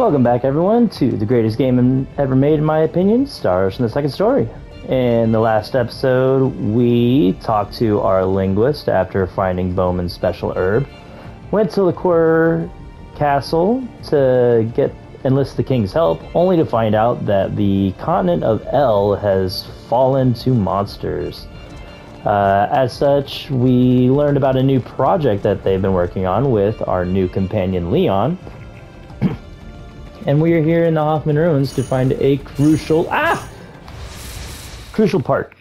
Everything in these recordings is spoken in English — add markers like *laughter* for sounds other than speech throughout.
Welcome back, everyone, to the greatest game ever made, in my opinion, Stars from the Second Story. In the last episode, we talked to our linguist after finding Bowman's special herb, went to the Lacuer Castle to get enlist the king's help, only to find out that the continent of El has fallen to monsters. Uh, as such, we learned about a new project that they've been working on with our new companion Leon. And we are here in the Hoffman Ruins to find a crucial ah crucial part.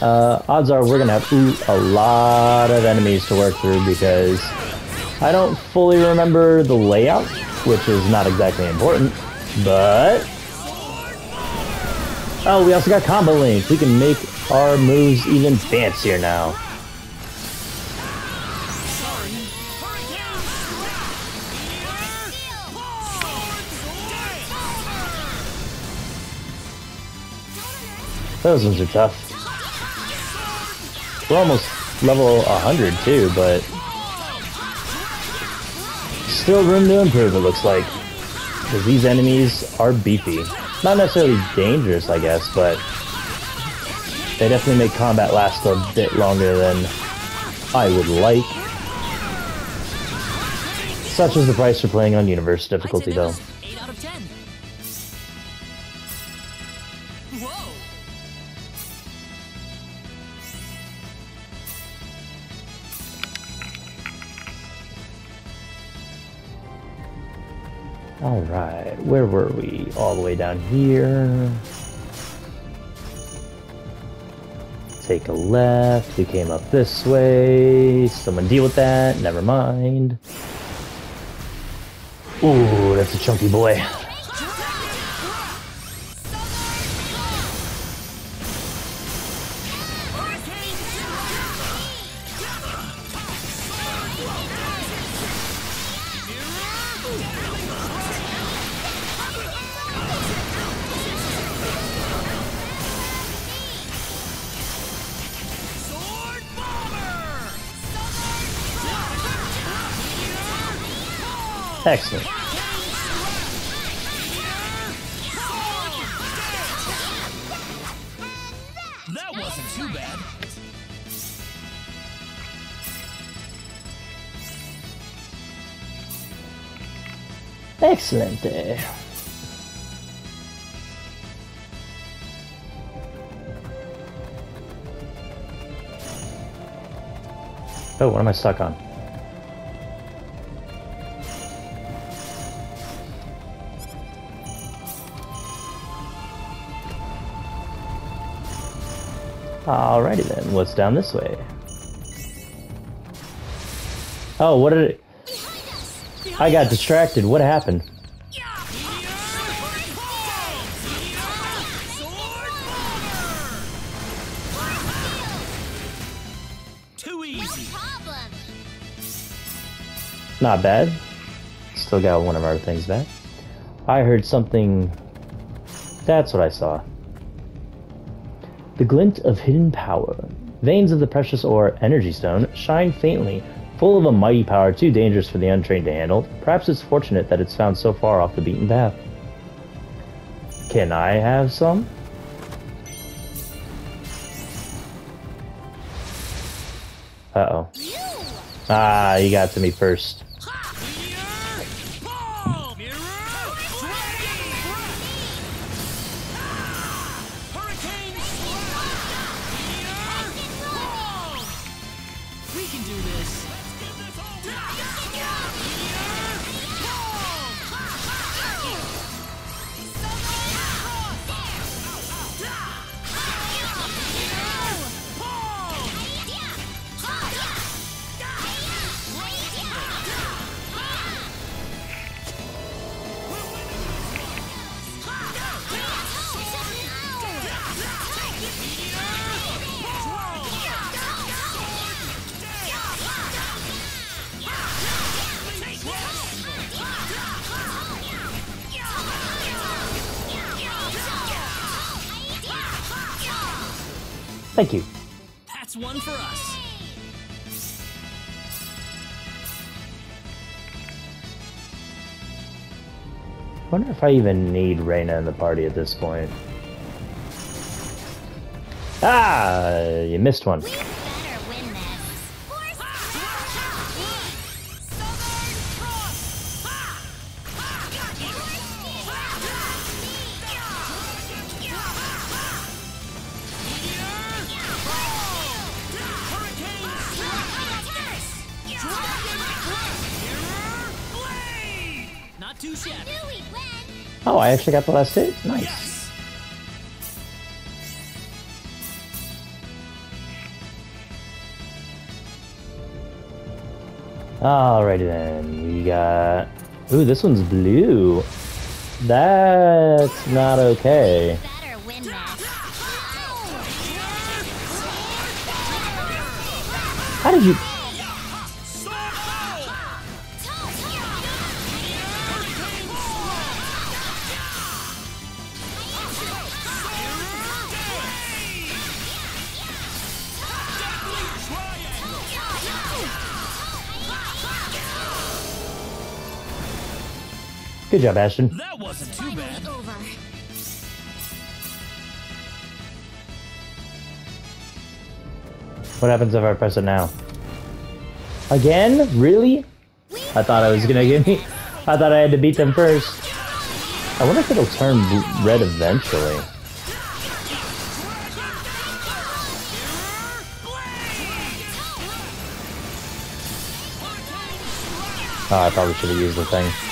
Uh, odds are we're gonna have ooh, a lot of enemies to work through because I don't fully remember the layout, which is not exactly important, but oh, we also got combo links. We can make our moves even fancier now. Those ones are tough. We're almost level 100 too, but still room to improve it looks like. Because these enemies are beefy. Not necessarily dangerous, I guess, but they definitely make combat last a bit longer than I would like. Such is the price for playing on universe difficulty, though. Alright, where were we? All the way down here. Take a left, we came up this way. Someone deal with that, never mind. Ooh, that's a chunky boy. Excellent. That wasn't too bad. Excellent. Uh, Oh, what am I stuck on? Alrighty then, what's down this way? Oh, what did it... I got distracted, what happened? Too easy. Not bad. Still got one of our things back. I heard something... That's what I saw. The glint of hidden power. Veins of the precious ore, Energy Stone, shine faintly, full of a mighty power too dangerous for the untrained to handle. Perhaps it's fortunate that it's found so far off the beaten path. Can I have some? Uh-oh. Ah, you got to me first. Thank you. That's one for us. wonder if I even need Rena in the party at this point. Ah, you missed one. Oh, I actually got the last hit. Nice. Yes. Alrighty then, we got. Ooh, this one's blue. That's not okay. Better win this. How did you? Good job, Ashton. That wasn't too bad. Over. What happens if I press it now? Again? Really? I thought I was gonna give me. I thought I had to beat them first. I wonder if it'll turn red eventually. Oh, I probably should have used the thing.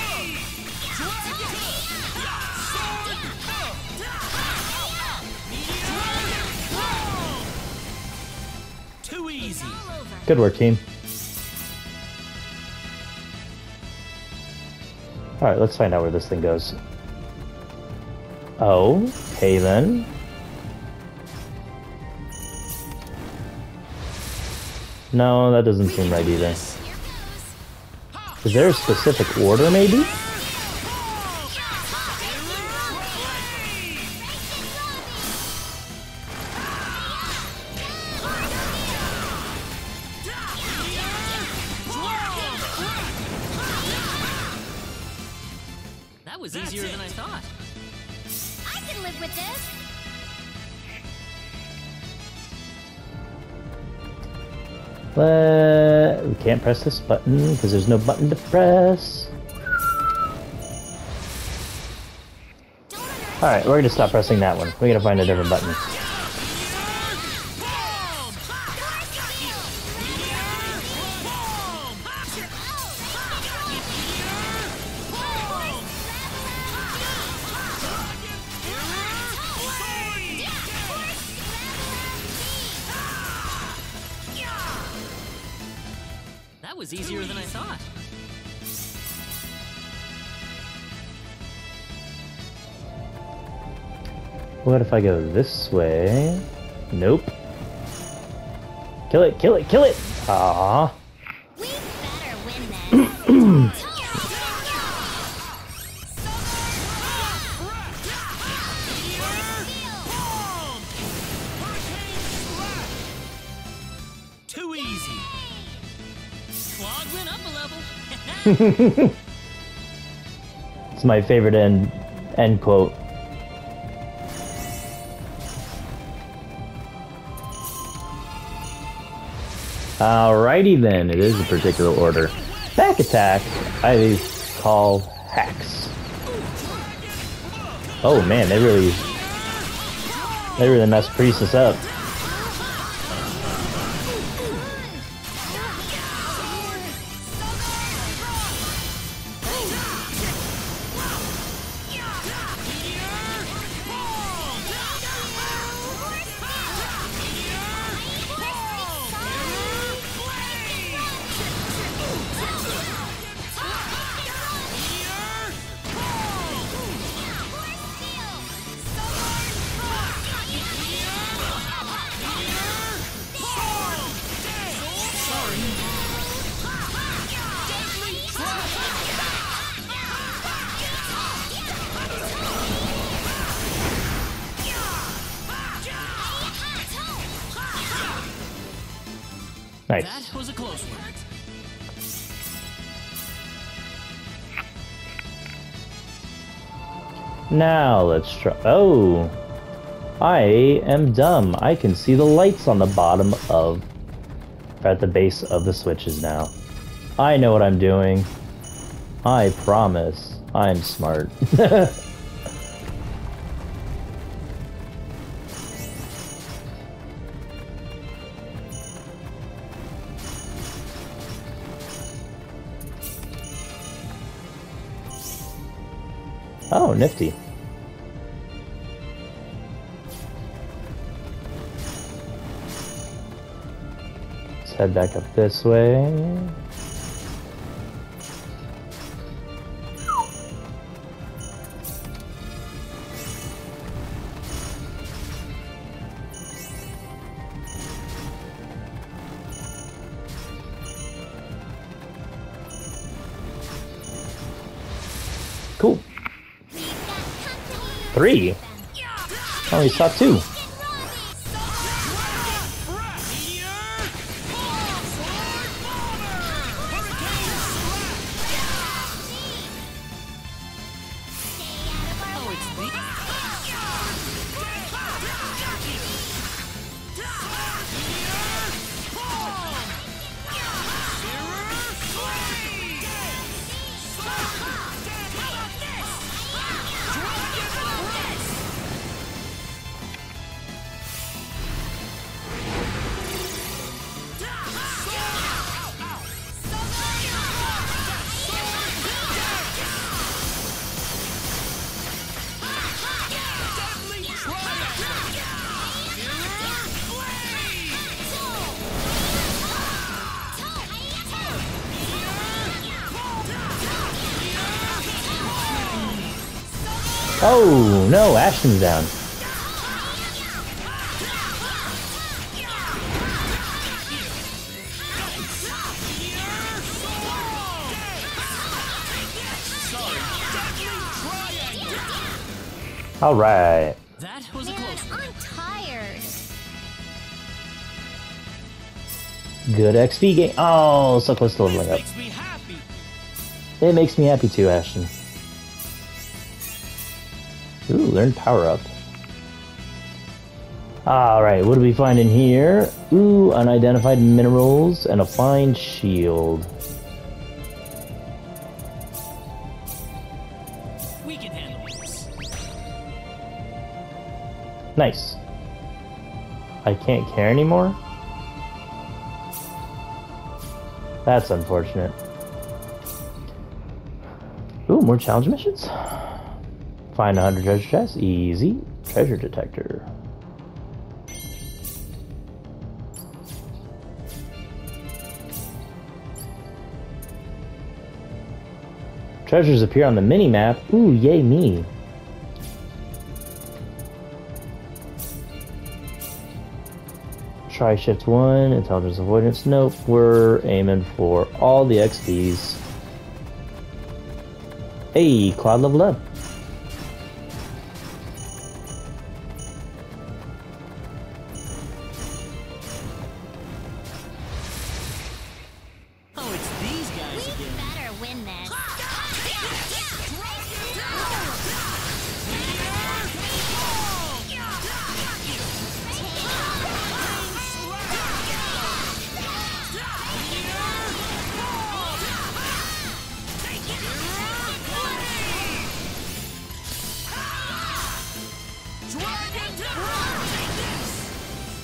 Good work, team. Alright, let's find out where this thing goes. Oh, hey then. No, that doesn't seem right either. Is there a specific order, maybe? Can't press this button because there's no button to press. Alright, we're gonna stop pressing that one. We gotta find a different button. I go this way? Nope. Kill it, kill it, kill it! Aww. We better win this. Too easy. Claude went up a level. It's my favorite end end quote. Alrighty then, it is a particular order. Back attack, I call hacks. Oh man, they really they really messed Precis up. Now. Oh, I am dumb. I can see the lights on the bottom of, at the base of the switches now. I know what I'm doing. I promise. I'm smart. *laughs* oh, nifty. Head back up this way. Cool. Three. Oh, we saw two. No, down. All right. That was a close one. I'm tired. Good XP game. Oh, so close to leveling This up. makes me happy. It makes me happy too, Ashton. Ooh, learn power up. Alright, what do we find in here? Ooh, unidentified minerals and a fine shield. We can handle this. Nice. I can't care anymore? That's unfortunate. Ooh, more challenge missions? Find 100 treasure chests. Easy. Treasure detector. Treasures appear on the mini map. Ooh, yay me. Try shift one, intelligence avoidance. Nope, we're aiming for all the XPs. Hey, Claude leveled up.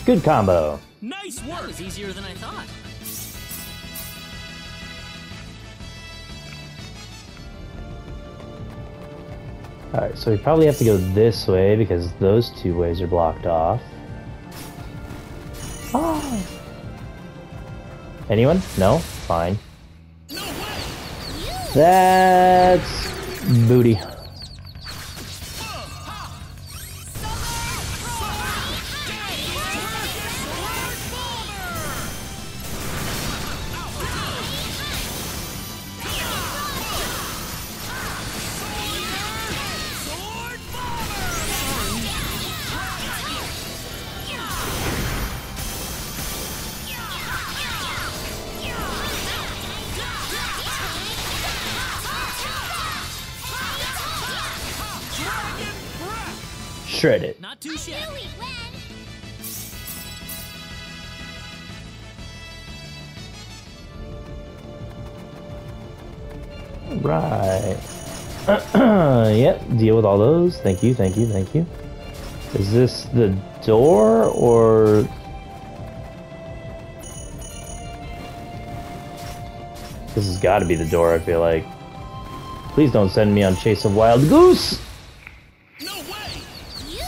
Good combo. Nice work. That was easier than I thought. Alright, so we probably have to go this way because those two ways are blocked off. Ah. Anyone? No? Fine. No That's booty. Those. Thank you, thank you, thank you. Is this the door or This has got to be the door, I feel like. Please don't send me on Chase of Wild Goose! No way! You!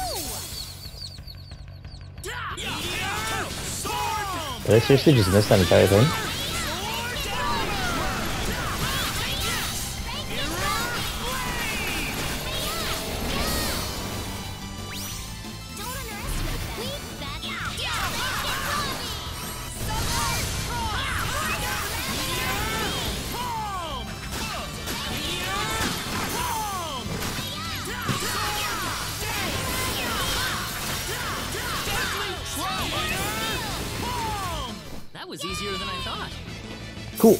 Did I seriously just miss that entire thing? Was easier than I thought. Cool.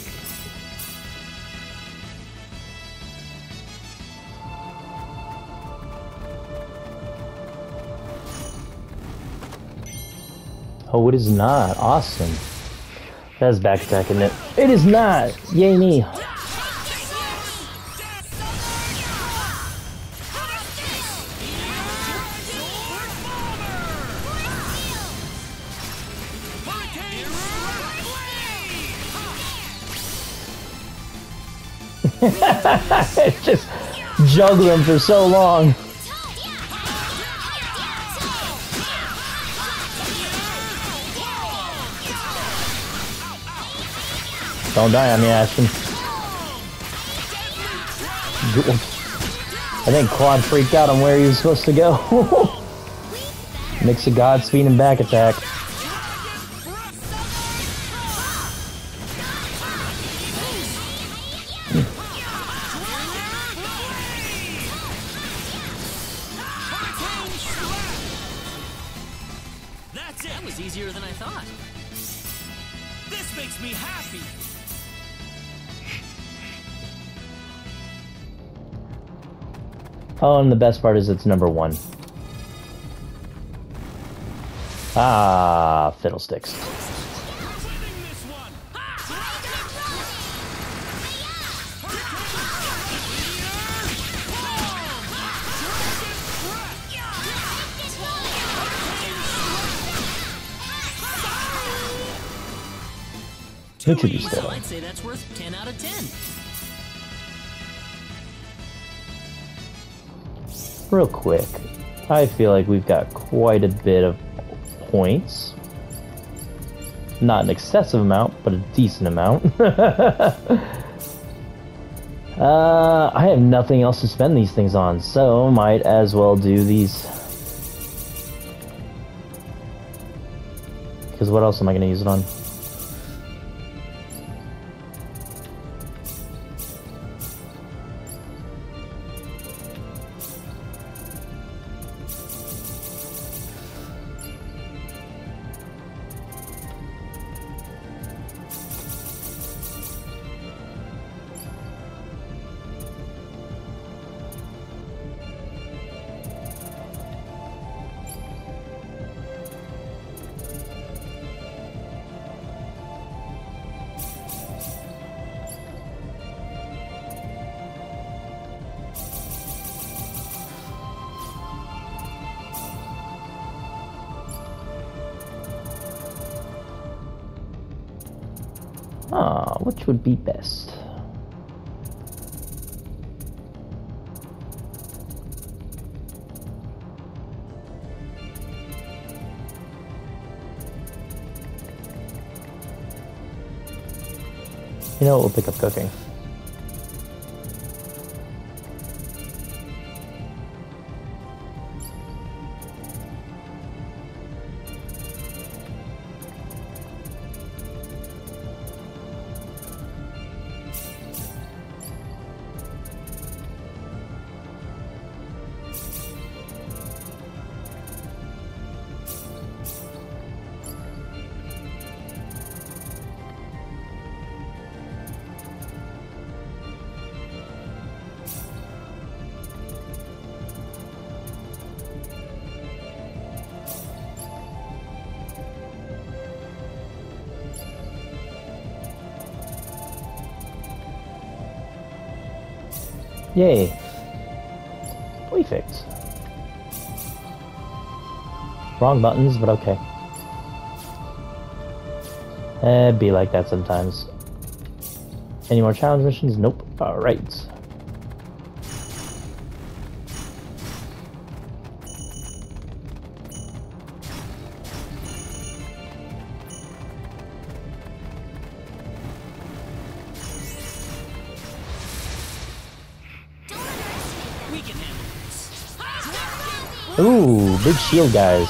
Oh, it is not. Awesome. That's back attack, isn't it? It is not! Yay me! Juggling for so long. Don't die on me, Ashton. I think Claude freaked out on where he was supposed to go. *laughs* Mix of Godspeed and back attack. And the best part is it's number one. Ah, fiddlesticks. One. Easy, though. I'd say that's worth 10 out of 10. Real quick, I feel like we've got quite a bit of points. Not an excessive amount, but a decent amount. *laughs* uh, I have nothing else to spend these things on, so might as well do these. Because what else am I going to use it on? Would be best? You know, we'll pick up cooking. Yay. Perfect. Wrong buttons, but okay. Eh, be like that sometimes. Any more challenge missions? Nope. Alright. Big shield guys.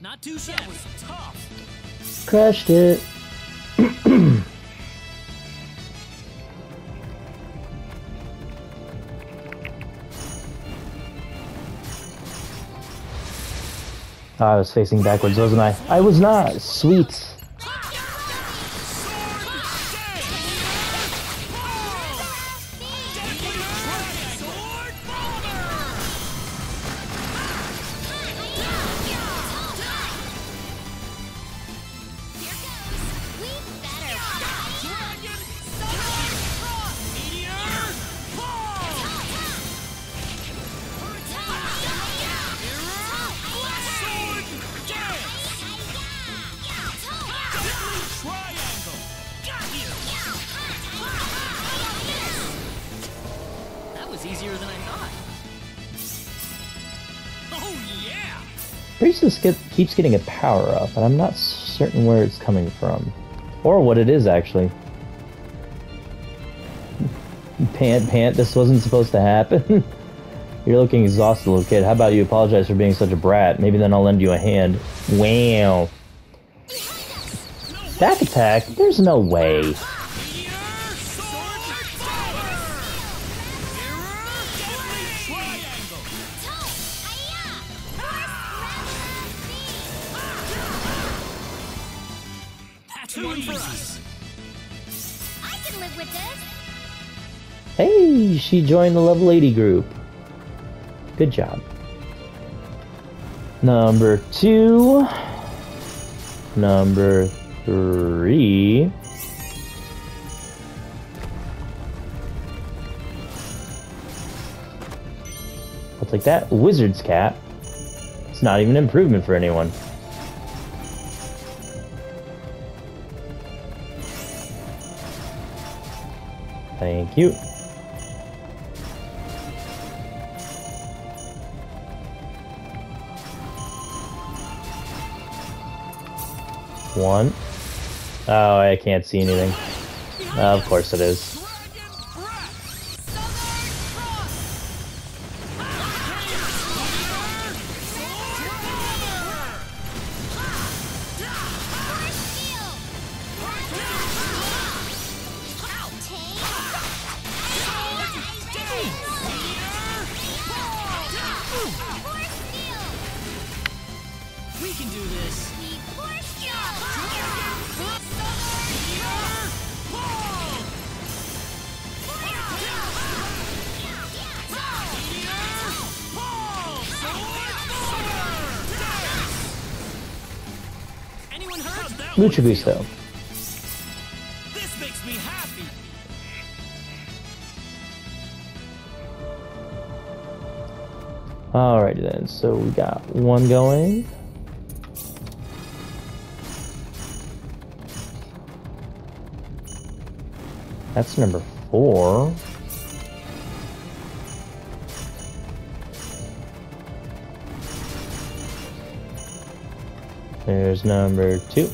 Not too shabby. That was tough. Crushed it. *clears throat* I was facing backwards, wasn't I? I was not. Sweet. Precis get, keeps getting a power up, and I'm not certain where it's coming from. Or what it is, actually. Pant, pant, this wasn't supposed to happen. *laughs* You're looking exhausted, little kid. How about you apologize for being such a brat? Maybe then I'll lend you a hand. Wow. Back attack? There's no way. She joined the Love Lady group. Good job. Number two. Number three. I'll take that. Wizard's cap. It's not even an improvement for anyone. Thank you. One. Oh, I can't see anything. of course it is. Lucha Gusto. This makes me happy. Alrighty then, so we got one going. That's number four. There's number two.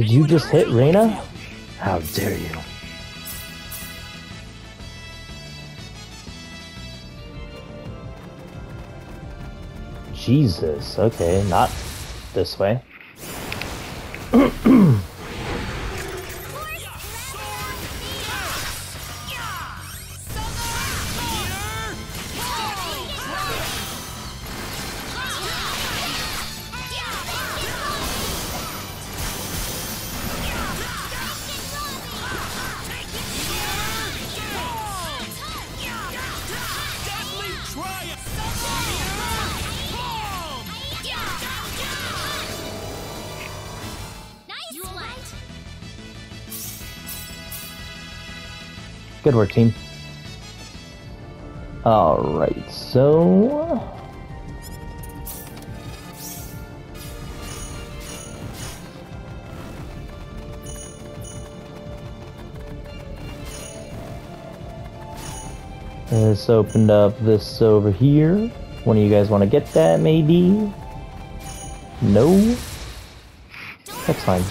Did you just hit Rena? How dare you? Jesus, okay, not this way. Good work, team. Alright, so. This opened up this over here. One of you guys want to get that, maybe? No? That's fine.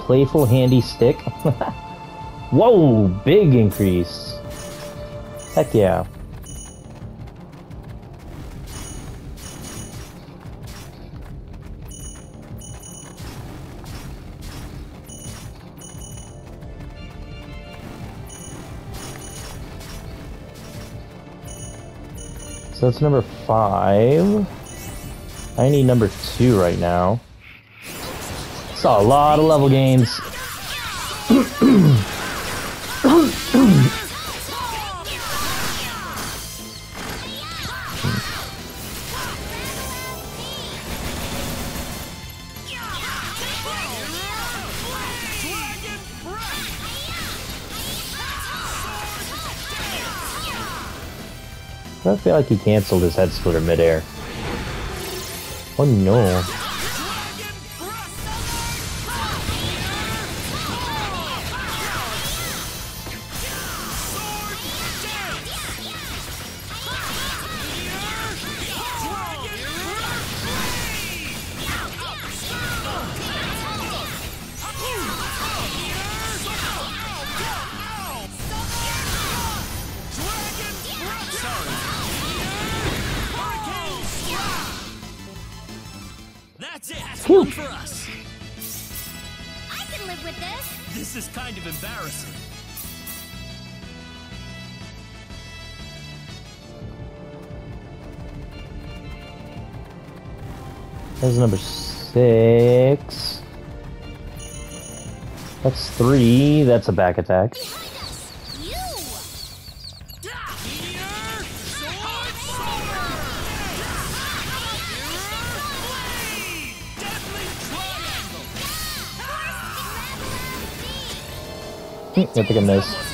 Playful handy stick. *laughs* Whoa, big increase. Heck yeah. That's number five. I need number two right now. Saw a lot of level gains. I feel like he canceled his head splitter midair. Oh no. That's number six. That's three. That's a back attack. I think I missed.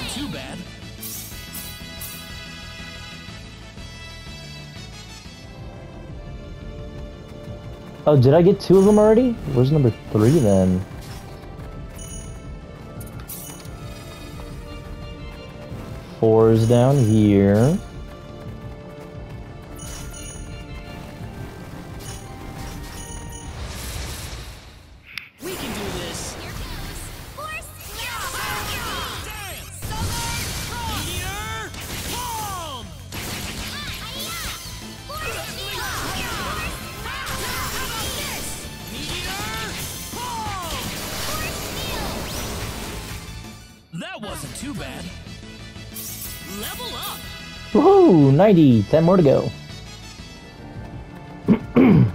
Oh, did I get two of them already? Where's number three then? Four is down here. 190. 10 more to go. *clears throat*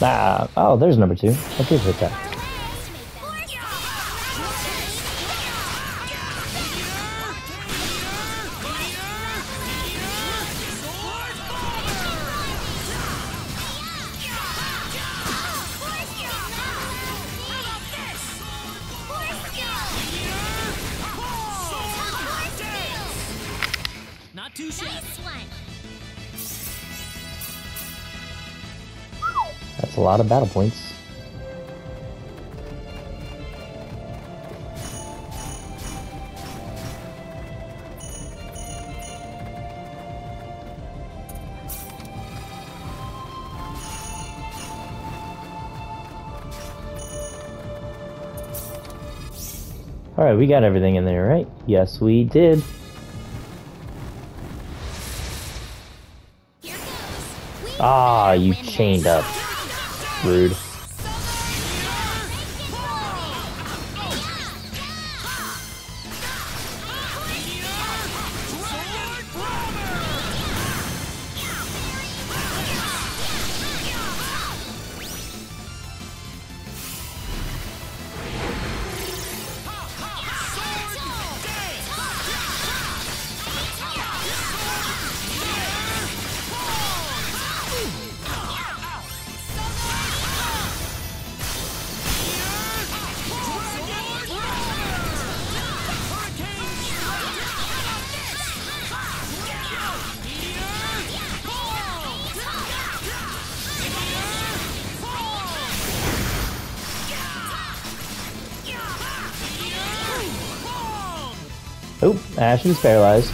ah, oh, there's number two. That is hit that. Lot of battle points. Alright, we got everything in there, right? Yes, we did. Here goes. We Ah, you chained up. Rude. Oh, is paralyzed.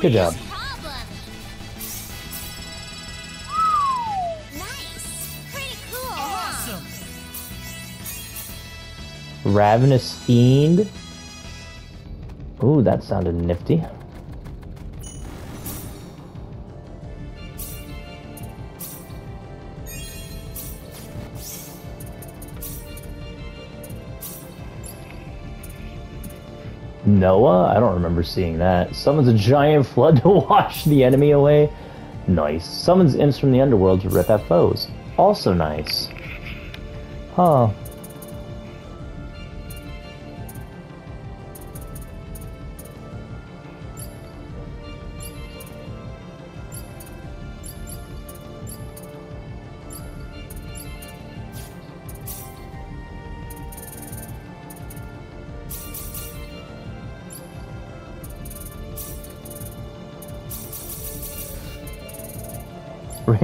Good job. Ravenous Fiend. Ooh, that sounded nifty. Noah? I don't remember seeing that. Summons a giant flood *laughs* to wash the enemy away. Nice. Summons imps from the underworld to rip at foes. Also nice. Huh.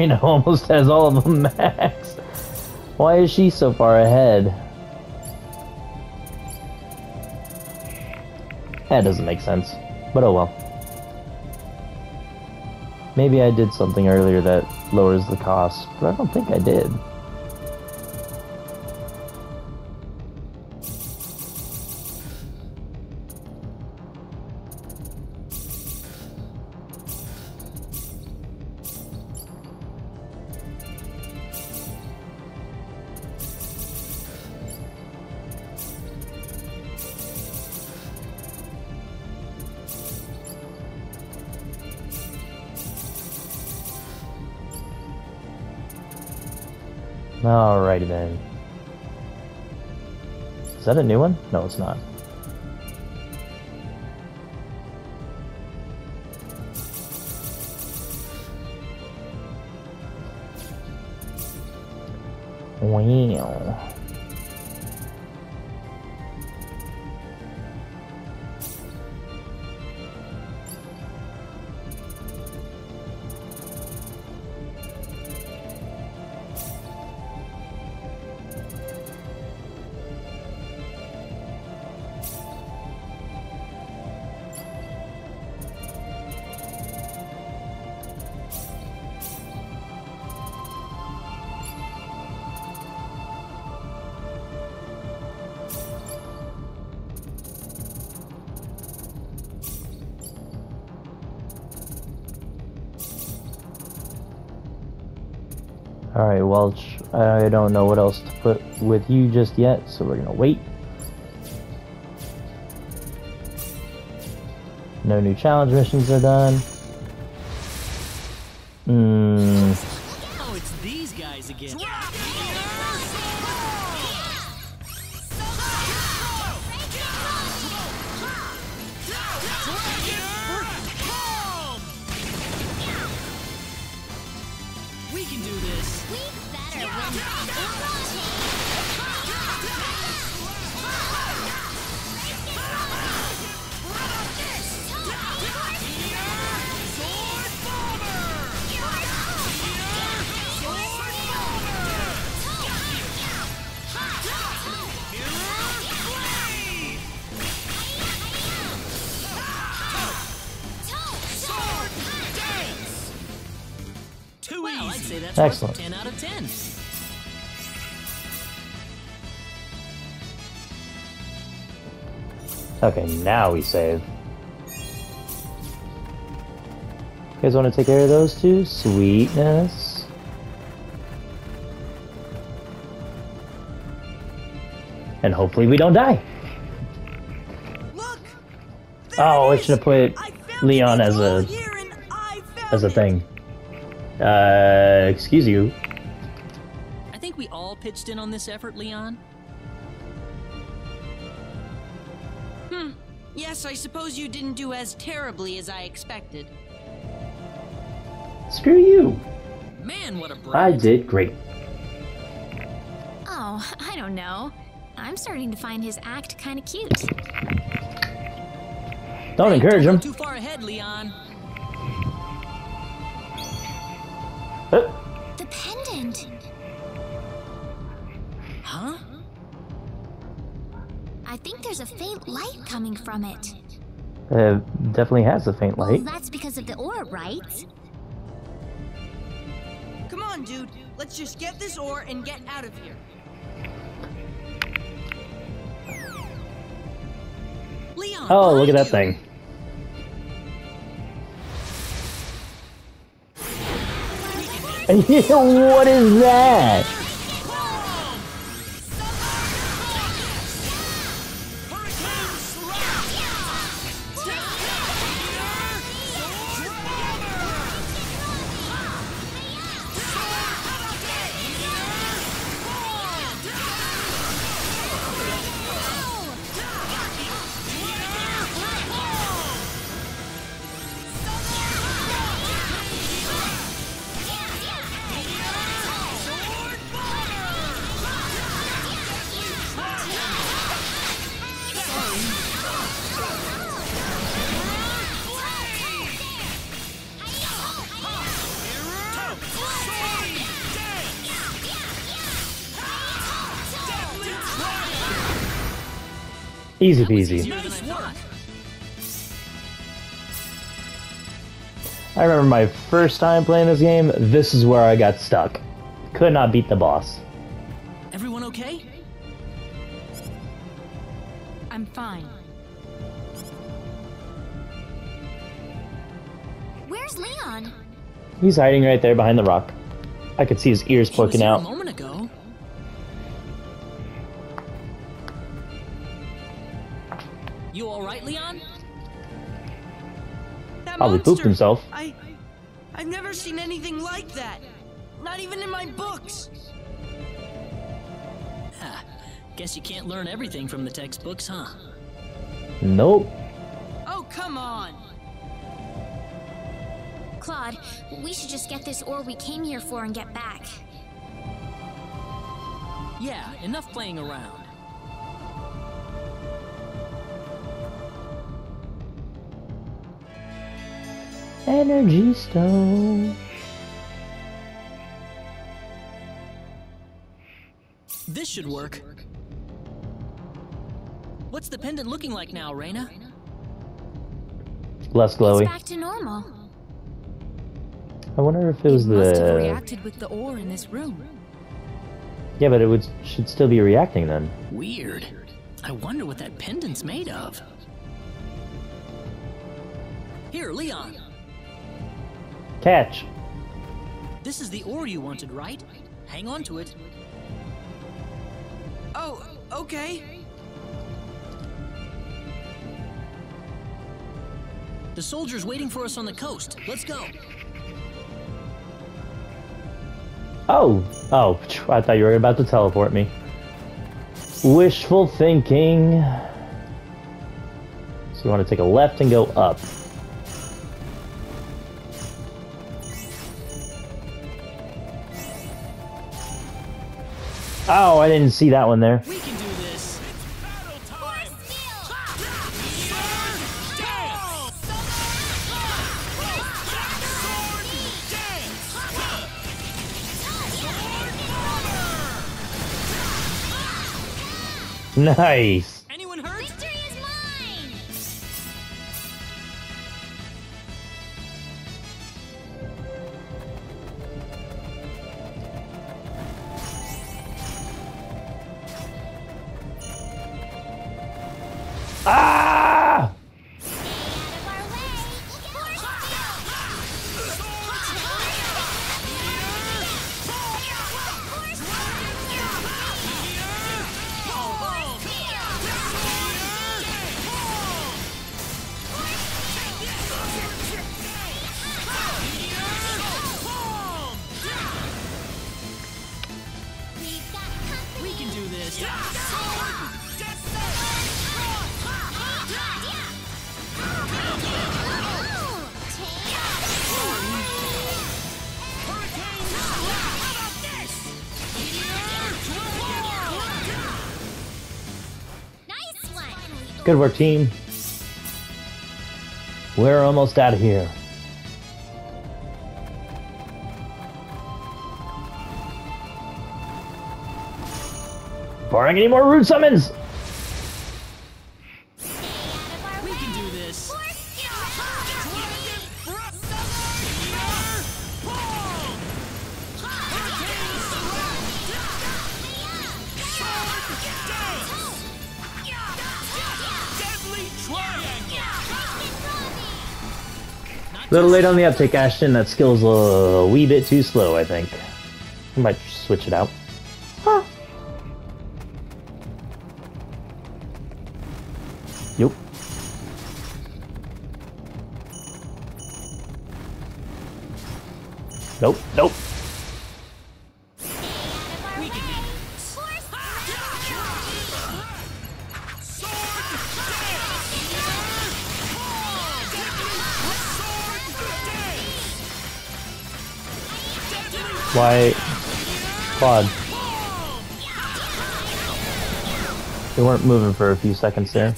Rena *laughs* almost has all of them max. Why is she so far ahead? That doesn't make sense. But oh well. Maybe I did something earlier that lowers the cost, but I don't think I did. Alrighty then. Is that a new one? No, it's not. Wow. Don't know what else to put with you just yet, so we're gonna wait. No new challenge missions are done. Hmm. Oh, it's these guys again. Okay, now we save. You guys want to take care of those two? Sweetness. And hopefully we don't die. Look! Oh, I should have put Leon as a as a thing. Uh, excuse you. I think we all pitched in on this effort, Leon. Yes, I suppose you didn't do as terribly as I expected. Screw you. Man, what a I brat. I did great. Oh, I don't know. I'm starting to find his act kind of cute. Don't encourage him. too far ahead, Leon. Uh, The pendant. Huh? I think there's a faint light coming from it. uh, definitely has a faint Well, light. that's because of the ore, right? Come on, dude. Let's just get this ore and get out of here. Leon. Oh, look at that you. thing. *laughs* what is that? Easy peasy. I remember my first time playing this game, this is where I got stuck. Could not beat the boss. Everyone okay? I'm fine. Where's Leon? He's hiding right there behind the rock. I could see his ears poking here a out. That Probably pooped monster, himself. I, I've never seen anything like that. Not even in my books. Ha, *sighs* guess you can't learn everything from the textbooks, huh? Nope. Oh, come on. Claude, we should just get this ore we came here for and get back. Yeah, enough playing around. Energy stone. This should work. What's the pendant looking like now, Rena? Less glowy. It's back to normal. I wonder if it was it must have reacted with the ore in this room. Yeah, but it would should still be reacting then. Weird. I wonder what that pendant's made of. Here, Leon. Catch. This is the ore you wanted, right? Hang on to it. Oh, okay. The soldier's waiting for us on the coast. Let's go. Oh, oh, I thought you were about to teleport me. Wishful thinking. So you want to take a left and go up. Oh, I didn't see that one there. We can do this. Nice. Good work, team. We're almost out of here. Barring any more rude summons! A little late on the uptake, Ashton. That skill's a wee bit too slow, I think. I might switch it out. Huh. Nope. Nope, nope. Why? Claude. They weren't moving for a few seconds there.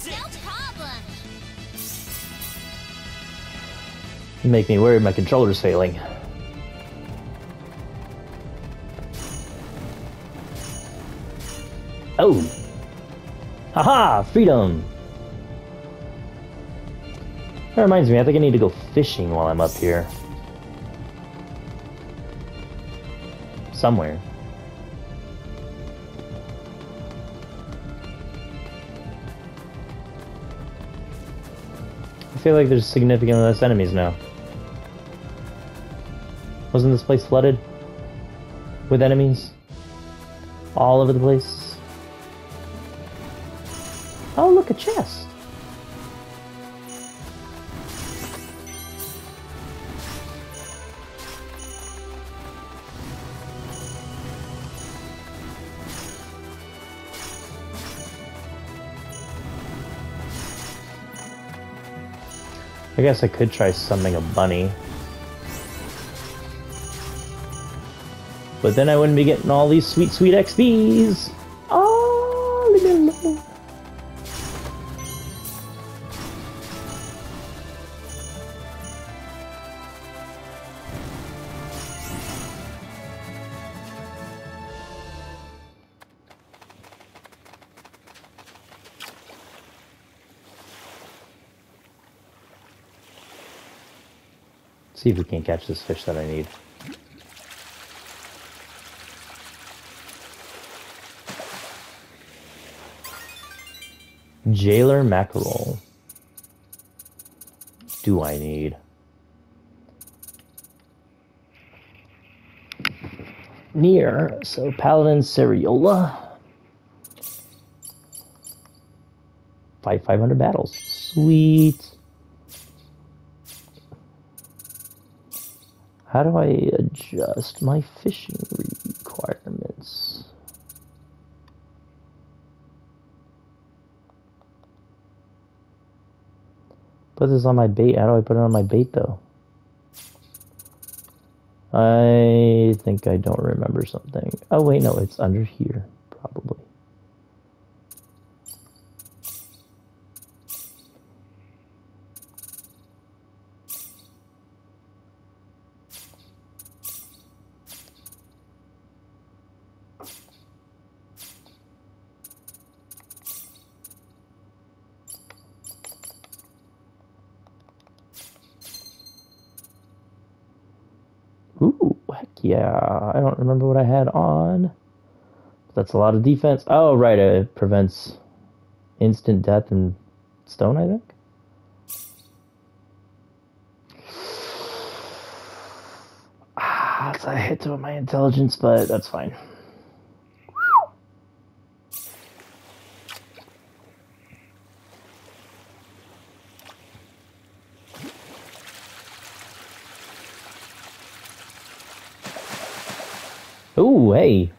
Make me worried my controller's failing. Oh! Haha! Freedom! That reminds me, I think I need to go fishing while I'm up here. Somewhere. I feel like there's significantly less enemies now. Wasn't this place flooded with enemies? All over the place? Oh, look, a chest. Guess I could try summoning a bunny. But then I wouldn't be getting all these sweet, sweet XPs. See if we can catch this fish that I need. Jailer mackerel. Do I need? near. So Paladin Seriola. Fight 500 battles. Sweet. How do I adjust my fishing requirements? Put this on my bait. How do I put it on my bait though? I think I don't remember something. Oh wait, no, it's under here, probably. Yeah. I don't remember what I had on. That's a lot of defense. Oh, right. It prevents instant death and stone, I think. *sighs* Ah, that's a hit to my intelligence, but that's fine. Ooh, hey.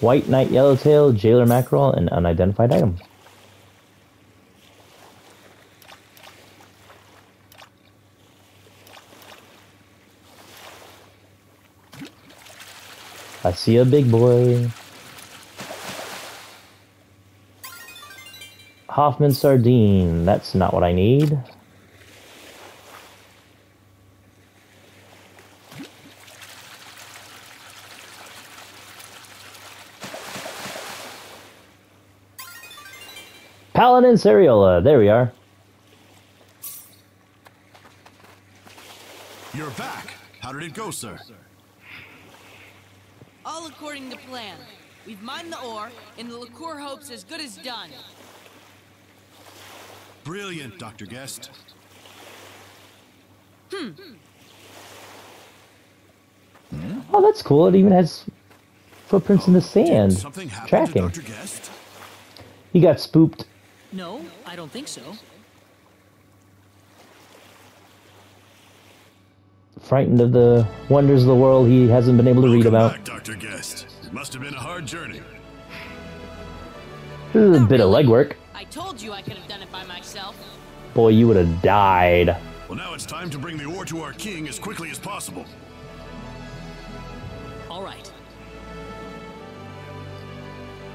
White Knight Yellowtail, Jailer Mackerel, and unidentified item. I see a big boy. Hoffman Sardine. That's not what I need. Paladin Seriola. There we are. You're back. How did it go, sir? All according to plan. We've mined the ore, and the Lacuer hope's as good as done. Brilliant, Dr. Guest. Hmm. Oh, that's cool. It even has footprints in the sand. something happen Tracking. to Dr. Guest? He got spooked. No, I don't think so. frightened of the wonders of the world he hasn't been able to read about. back, Dr. Guest. It must have been a hard journey. This is a bit of legwork. I told you I could have done it by myself. Boy, you would have died. Well, now it's time to bring the ore to our king as quickly as possible. All right.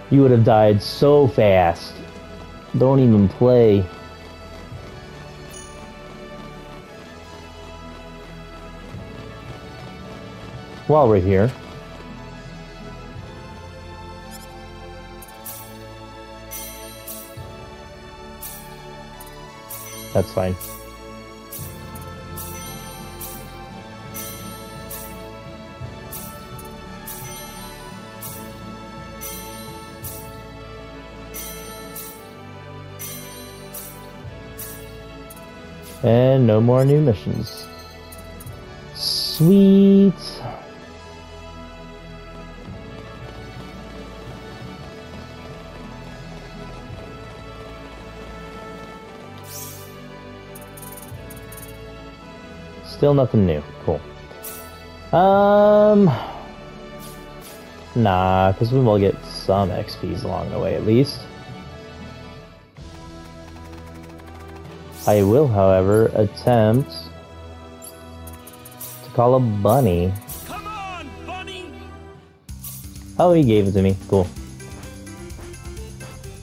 You would have died so fast. Don't even play. While we're here, that's fine. And no more new missions. Sweet. Still nothing new. Cool. Um. Nah, because we will get some XPs along the way at least. I will, however, attempt to call a bunny. Come on, bunny! Oh, he gave it to me. Cool.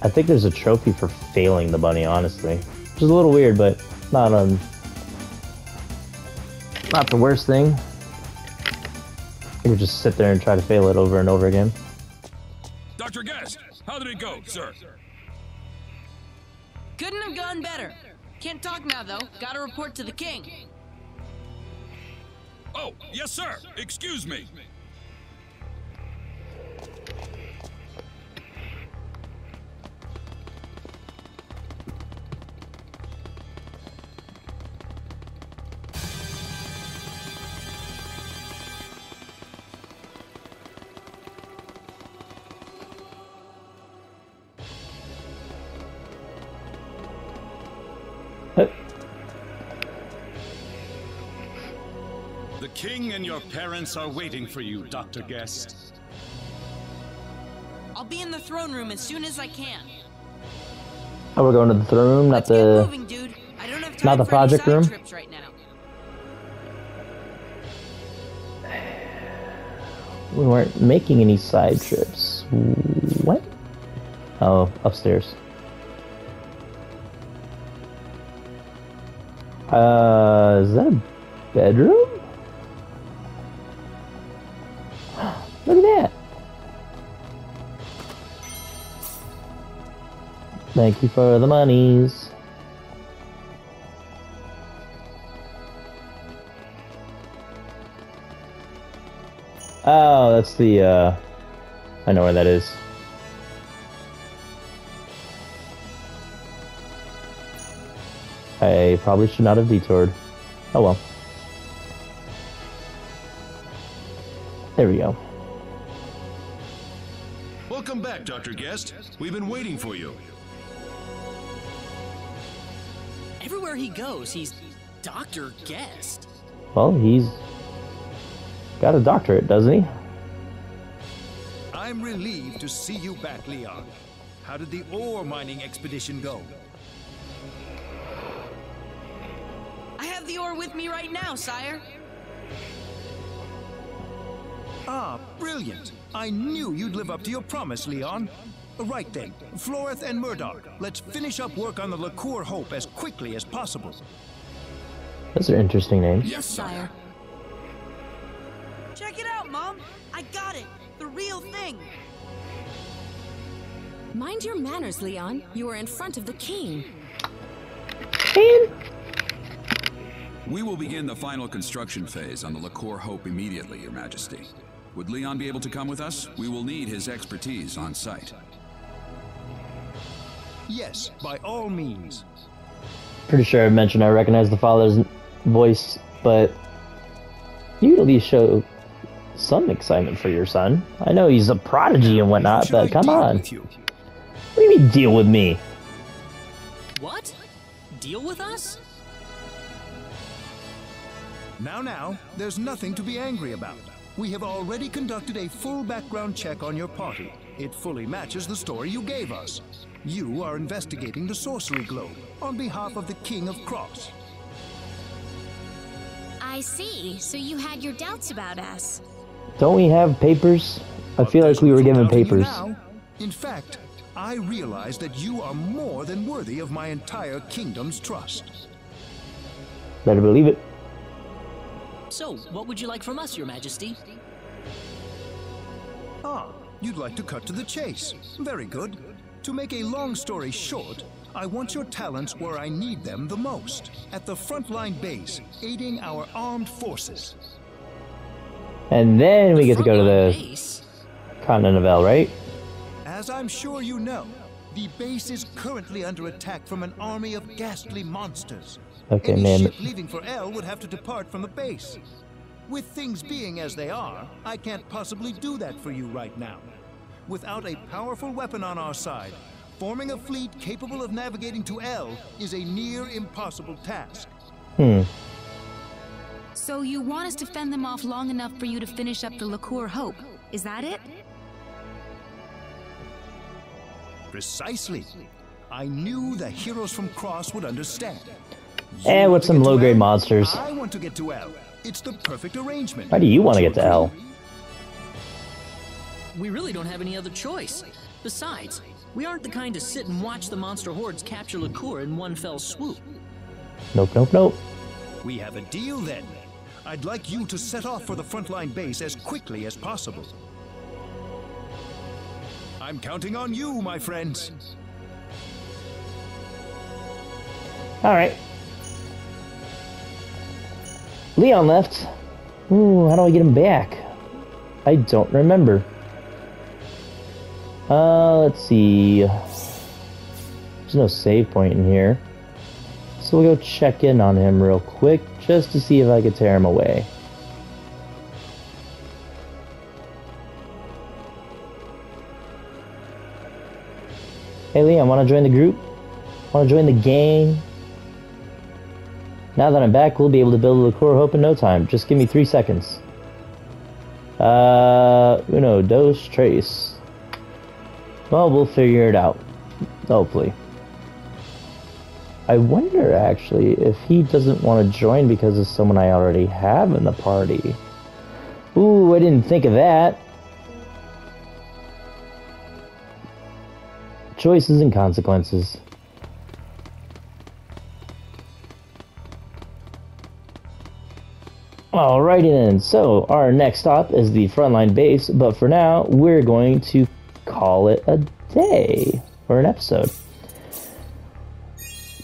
I think there's a trophy for failing the bunny, honestly. Which is a little weird, but not um not the worst thing. You could just sit there and try to fail it over and over again. Dr. Guest, how did it go, sir? Couldn't have gone better. Can't talk now, though. Gotta report to the king. Oh, yes, sir. Excuse me. Your parents are waiting for you, Dr. Guest. I'll be in the throne room as soon as I can. Oh, we're going to the throne room, not Let's the. moving, dude. I don't have time not the project side room? trips right now. We weren't making any side trips. What? Oh, upstairs. Uh, is that a bedroom? Thank you for the monies. Oh, that's the, uh, I know where that is. I probably should not have detoured. Oh well. There we go. Welcome back, Dr. Guest. We've been waiting for you. Everywhere he goes, he's Dr. Guest. Well, he's got a doctorate, doesn't he? I'm relieved to see you back, Leon. How did the ore mining expedition go? I have the ore with me right now, sire. Ah, brilliant. I knew you'd live up to your promise, Leon. Right then, Floreth and Murdoch, let's finish up work on the Lacuer Hope as quickly as possible. Those are interesting names. Yes, sire. Check it out, Mom. I got it. The real thing. Mind your manners, Leon. You are in front of the king. And We will begin the final construction phase on the Lacuer Hope immediately, Your Majesty. Would Leon be able to come with us? We will need his expertise on site. Yes, by all means. pretty sure I mentioned I recognize the father's voice, but you at least show some excitement for your son. I know he's a prodigy and whatnot, Shall but come on. with you? What do you mean deal with me? What? Deal with us? Now, now, there's nothing to be angry about. We have already conducted a full background check on your party. It fully matches the story you gave us. You are investigating the Sorcery Globe on behalf of the King of Cross. I see. So you had your doubts about us. Don't we have papers? I feel like we were given doubt in you papers. now. In fact, I realize that you are more than worthy of my entire kingdom's trust. Better believe it. So, what would you like from us, Your Majesty? Ah, you'd like to cut to the chase. Very good. To make a long story short, I want your talents where I need them the most. At the frontline base, aiding our armed forces. And then we get to go to the base? continent of El, right? As I'm sure you know, the base is currently under attack from an army of ghastly monsters. Okay, Any man. ship leaving for El would have to depart from the base. With things being as they are, I can't possibly do that for you right now. Without a powerful weapon on our side, forming a fleet capable of navigating to El is a near impossible task. Hmm. So you want us to fend them off long enough for you to finish up the Lacuer Hope? Is that it? Precisely. I knew the heroes from Cross would understand. You And with some low-grade monsters. I want to get to El. It's the perfect arrangement. Why do you want to get to El? Agree? We really don't have any other choice. Besides, we aren't the kind to sit and watch the monster hordes capture Lacuer in one fell swoop. Nope, nope, nope. We have a deal then. I'd like you to set off for the frontline base as quickly as possible. I'm counting on you, my friends. Alright. Leon left. Ooh, how do I get him back? I don't remember. Uh, let's see. There's no save point in here. So we'll go check in on him real quick just to see if I could tear him away. Hey Leon, wanna join the group? Wanna join the gang? Now that I'm back, we'll be able to build a core hope in no time. Just give me three seconds. Uh, uno, dos, trace. Well, we'll figure it out. Hopefully. I wonder, actually, if he doesn't want to join because of someone I already have in the party. Ooh, I didn't think of that. Choices and consequences. Alrighty then, so our next stop is the frontline base, but for now, we're going to call it a day or an episode.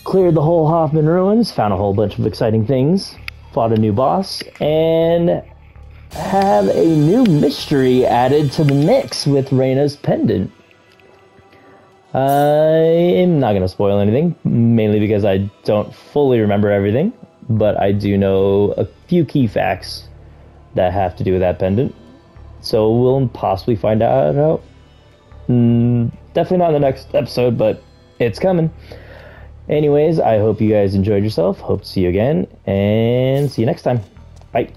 Cleared the whole Hoffman ruins, found a whole bunch of exciting things, fought a new boss, and have a new mystery added to the mix with Rena's pendant. I'm not going to spoil anything, mainly because I don't fully remember everything, but I do know a few key facts that have to do with that pendant. So we'll possibly find out. Mm, definitely not in the next episode, but it's coming. Anyways, I hope you guys enjoyed yourself. Hope to see you again, and see you next time. Bye.